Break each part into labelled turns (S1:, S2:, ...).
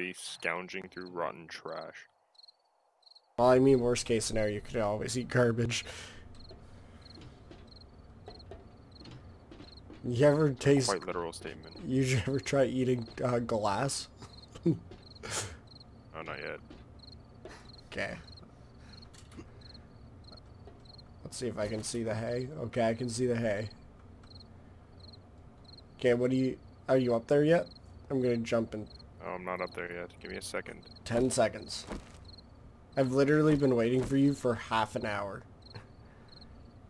S1: literally scounging through rotten trash.
S2: Well, I mean, worst case scenario, you could always eat garbage. You ever taste?
S1: Quite literal statement.
S2: You ever try eating uh, glass?
S1: Oh, not yet.
S2: Okay. Let's see if I can see the hay. Okay, I can see the hay. Okay, what do you... Are you up there yet? I'm gonna jump in
S1: Oh, I'm not up there yet. Give me a second.
S2: 10 seconds. I've literally been waiting for you for half an hour.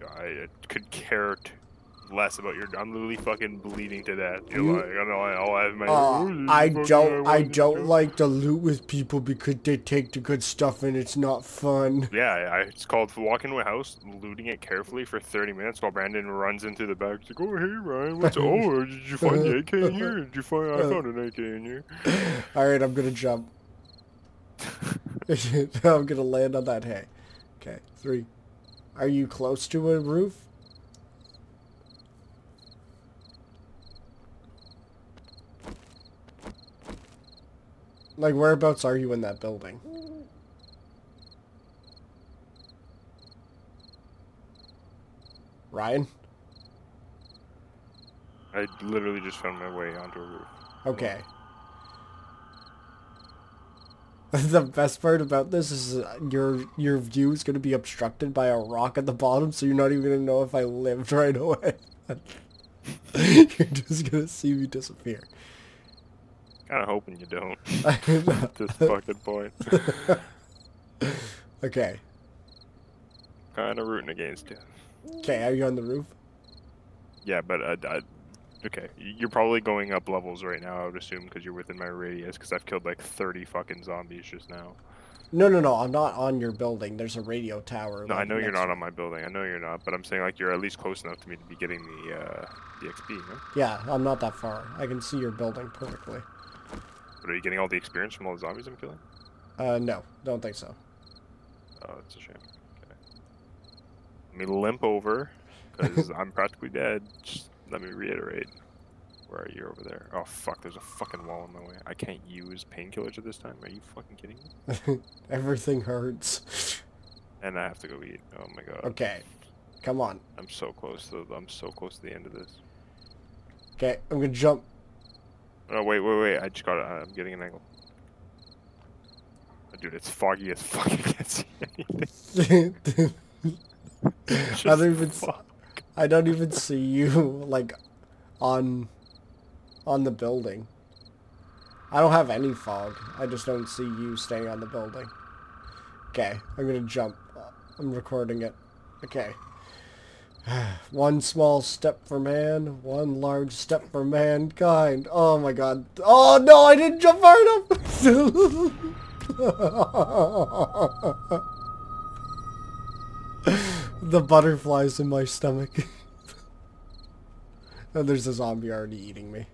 S1: I could care less about your. I'm literally fucking bleeding to death. You're
S2: You-
S1: like, I know, I, all have my.
S2: Uh,
S1: "Oh,
S2: I don't I
S1: wanted
S2: don't
S1: do."
S2: like to loot with people because they take the good stuff and it's not fun.
S1: Yeah, I, it's called walking into a house, looting it carefully for 30 minutes while Brandon runs into the back. He's like, oh, hey, Ryan, what's Oh, did you find the AK in here? Did you find, I found an AK in here.
S2: Alright, I'm gonna jump. I'm gonna land on that hay. Okay, three. Are you close to a roof? Like, whereabouts are you in that building? Ryan?
S1: I literally just found my way onto a roof.
S2: Okay. the best part about this is uh, your your view is going to be obstructed by a rock at the bottom, so you're not even going to know if I lived right away. you're just going to see me disappear.
S1: Kinda hoping you don't at this fucking point.
S2: okay.
S1: Kinda rooting against you.
S2: Okay, are you on the roof?
S1: Yeah, but uh, I, okay, you're probably going up levels right now. I would assume because you're within my radius. Because I've killed like 30 fucking zombies just now.
S2: No, no, no. I'm not on your building. There's a radio tower.
S1: No, I know you're not on my building. I know you're not, but I'm saying like you're at least close enough to me to be getting the uh, the XP. No?
S2: Yeah, I'm not that far. I can see your building perfectly.
S1: But are you getting all the experience from all the zombies I'm killing?
S2: Uh, no, don't think so.
S1: Oh, that's a shame. Okay. Let me limp over, because I'm practically dead. Just let me reiterate. Where are you over there? Oh fuck, there's a fucking wall in my way. I can't use painkillers at this time. Are you fucking kidding me?
S2: Everything hurts.
S1: And I have to go eat. Oh my god.
S2: Okay, come on.
S1: I'm so close to I'm so close to the end of this.
S2: Okay, I'm gonna jump.
S1: Oh wait, wait, wait! I just got it. I'm getting an angle. Oh, Dude, it's foggy as fuck. I can't see anything.
S2: I don't even.
S1: fog.
S2: I don't even see you like on on the building. I don't have any fog. I just don't see you staying on the building. Okay, I'm gonna jump. I'm recording it. Okay. One small step for man, one large step for mankind. Oh my god. Oh no, I didn't jump far enough! the butterflies in my stomach. and there's a zombie already eating me.